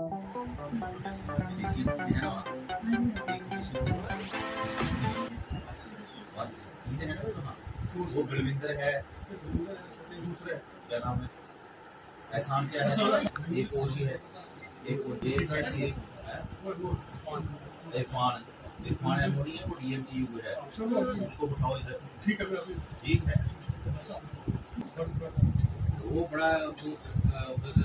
वो बलविंदर है दूसरे क्या नाम है एहसान क्या है एक ओशी है एक एक है एक इरफान इरफान है मोड़ी है वो डीएमटी हुए है उसको बिठाओ इधर ठीक है ठीक है वो बड़ा उधर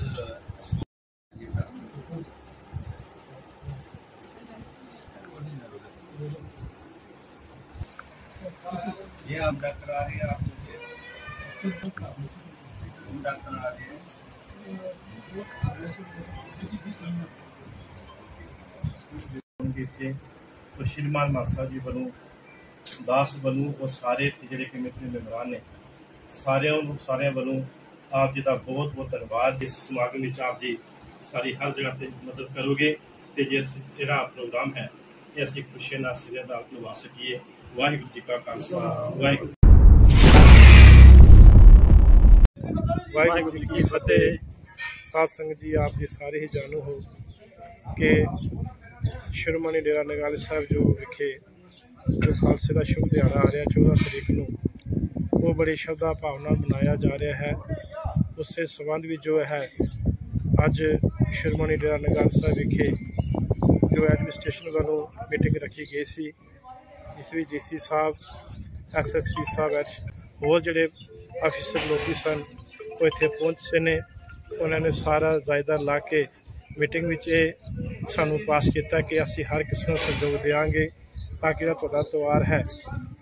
ये आप डॉक्टर आ रही है आप हम डॉक्टर आ रहे हैं ਇੱਥੇ ਉਹ ਸ਼੍ਰੀਮਾਨ ਮਾਸਾ ਜੀ ਵੱਲੋਂ ਦਾਸ ਵੱਲੋਂ ਉਹ ਸਾਰੇ ਇੱਥੇ ਜਿਹੜੇ ਕਮੇਟੀ ਦੇ ਮੈਂਬਰਾਂ ਨੇ ਸਾਰਿਆਂ ਨੂੰ ਸਾਰਿਆਂ ਵੱਲੋਂ ਆਪ ਜੀ ਦਾ ਬਹੁਤ ਬਹੁਤ ਧੰਨਵਾਦ ਇਸ ਸਮਾਗਮ ਵਿੱਚ ਆਪ ਜੀ ਸਾਰੀ ਹਰ ਜਗ੍ਹਾ ਤੇ ਮਦਦ ਕਰੋਗੇ ਤੇ ਜੇ ਅਸੀਂ ਜਿਹੜਾ ਪ੍ਰੋਗਰਾਮ ਹੈ ਇਹ ਅਸੀਂ ਖੁਸ਼ੀ ਨਾਲ ਸਿਰੇ ਨਾਲ ਨਿਭਾ ਸਕੀਏ। ਵਾਹਿਗੁਰੂ ਜੀ ਕਾ ਖਾਲਸਾ, ਵਾਹਿਗੁਰੂ ਵਾਹਿਗੁਰੂ ਜੀ ਕੀ ਫਤਿਹ। ਸਾਧ ਸੰਗਤ ਜੀ, ਆਪ ਜੀ ਸਾਰੇ ਹੀ ਜਾਣੂ ਹੋ ਕਿ ਸ਼੍ਰੋਮਣੀ ਡੇਰਾ ਨਗਾਲ ਸਾਹਿਬ ਜੋ ਵਿਖੇ ਜੋ ਖਾਲਸੇ ਦਾ ਸ਼ੁਭ ਦਿਹਾੜਾ ਆ ਰਿਹਾ 14 ਤਰੀਕ ਨੂੰ, ਉਹ ਬੜੀ ਸ਼ਰਧਾ ਭਾਵ ਨਾਲ ਮਨਾਇਆ ਜਾ ਰਿਹਾ ਹੈ। ਉਸੇ ਸੰਬੰਧ ਵਿੱਚ ਜੋ ਹੈ, ਅੱਜ ਸ਼੍ਰੋਮਣੀ ਡੇਰਾ ਨਗਾਲ ਸਾਹਿਬ ਵਿਖੇ ਜੋ ਐਡਮਿਨਿਸਟ੍ਰੇਸ਼ਨ ਵੱਲੋਂ ਮੀਟਿੰਗ ਰੱਖੀ ਗਈ ਸੀ, ਇਸ ਵਿੱਚ ਡੀਸੀ ਸਾਹਿਬ ਐਸਐਸਪੀ ਸਾਹਿਬ ਐਚ ਹੋਰ ਜਿਹੜੇ ਅਫੀਸਰ ਲੋਕੀ ਸਨ, ਉਹ ਇੱਥੇ ਪਹੁੰਚੇ ਨੇ। ਉਹਨਾਂ ਨੇ ਸਾਰਾ ਜਾਇਦਾ ਲਾ ਕੇ ਮੀਟਿੰਗ ਵਿੱਚ ਇਹ ਸਾਨੂੰ ਪਾਸ ਕੀਤਾ ਕਿ ਅਸੀਂ ਹਰ ਕਿਸਮ ਦਾ ਸਹਿਯੋਗ ਦੇਵਾਂਗੇ ਤਾਂ ਕਿ ਜਿਹੜਾ ਤੁਹਾਡਾ ਤਿਉਹਾਰ ਹੈ,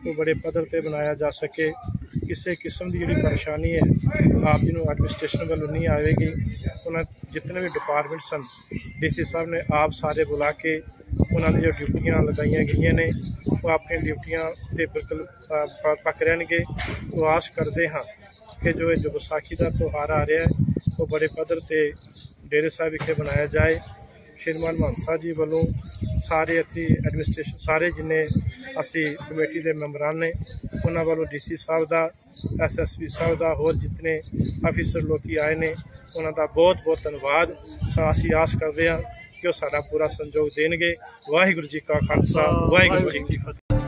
ਉਹ ਬੜੇ ਪੱਧਰ ਤੇ ਬਣਾਇਆ ਜਾ ਸਕੇ। ਕਿਸੇ ਕਿਸਮ ਦੀ ਜਿਹੜੀ ਪਰੇਸ਼ਾਨੀ ਹੈ, ਆਪ ਜੀ ਨੂੰ ਐਡਮਿਨਿਸਟ੍ਰੇਸ਼ਨ ਵੱਲੋਂ ਨਹੀਂ ਆਵੇਗੀ। ਉਹਨਾਂ ਜਿੰਨੇ ਵੀ ਡਿਪਾਰਟਮੈਂਟ ਸਨ, ਡੀਸੀ ਸਾਹਿਬ ਨੇ ਆਪ ਸਾਰੇ ਬੁਲਾ ਕੇ ਉਹਨਾਂ ਦੀਆਂ ਡਿਊਟੀਆਂ ਲਗਾਈਆਂ ਗਈਆਂ ਨੇ। ਉਹ ਆਪਣੀਆਂ ਡਿਊਟੀਆਂ ਤੇ ਬਿਲਕੁਲ ਪੱਕ ਰਹਿਣਗੇ। ਉਹ ਆਸ ਕਰਦੇ ਹਾਂ ਕਿ ਜੋ ਇਹ ਜੋ ਵਿਸਾਖੀ ਦਾ ਤਿਉਹਾਰ ਆ ਰਿਹਾ ਹੈ, ਉਹ ਬੜੇ ਪੱਧਰ ਤੇ ਡੇਰੇ ਸਾਹਿਬ ਵਿਖੇ ਬਣਾਇਆ ਜਾਏ। ਸ਼੍ਰੀਮਾਨ ਮਾਨਸਾ ਜੀ ਵੱਲੋਂ ਸਾਰੇ ਇੱਥੇ ਐਡਮਿਨਿਸਟ੍ਰੇਸ਼ਨ ਸਾਰੇ ਜਿੰਨੇ ਅਸੀਂ ਕਮੇਟੀ ਦੇ ਮੈਂਬਰਾਂ ਨੇ, ਉਹਨਾਂ ਵੱਲੋਂ ਡੀਸੀ ਸਾਹਿਬ ਦਾ ਐਸਐਸਪੀ ਸਾਹਿਬ ਦਾ, ਹੋਰ ਜਿੰਨੇ ਅਫੀਸਰ ਲੋਕੀ ਆਏ ਨੇ, ਉਹਨਾਂ ਦਾ ਬਹੁਤ ਬਹੁਤ ਧੰਨਵਾਦ। ਅਸੀਂ ਆਸ ਕਰਦੇ ਹਾਂ ਕਿ ਉਹ ਸਾਡਾ ਪੂਰਾ ਸੰਯੋਗ ਦੇਣਗੇ। ਵਾਹਿਗੁਰੂ ਜੀ ਕਾ ਖਾਲਸਾ, ਵਾਹਿਗੁਰੂ ਜੀ ਕੀ ਫਤਿਹ।